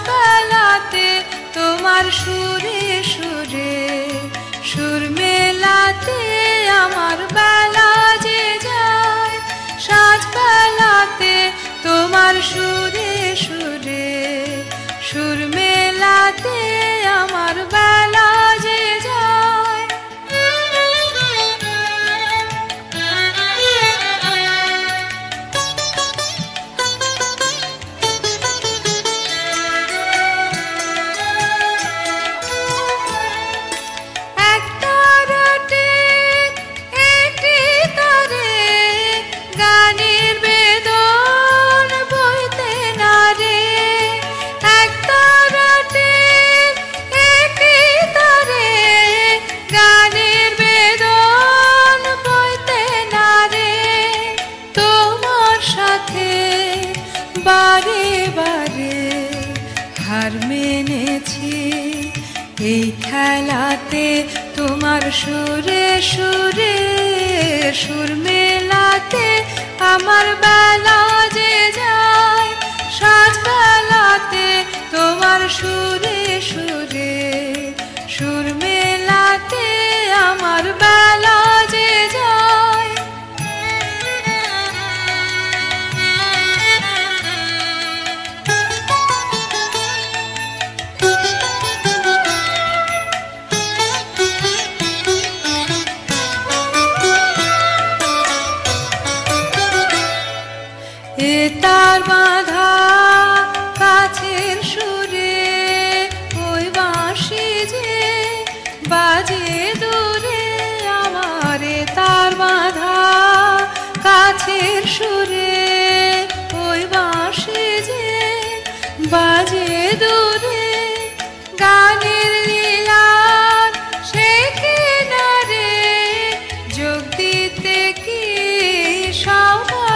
গাছপালাতে তোমার সুরে সুরে সুরমে বারে বারে হার মেনেছি। এই খেলাতে তোমার সুরে সুরে, সুর মেলাতে আমার বেলা যে যায়। সাজ বেলাতে তোমার সুরে সুরে দিতে সবাই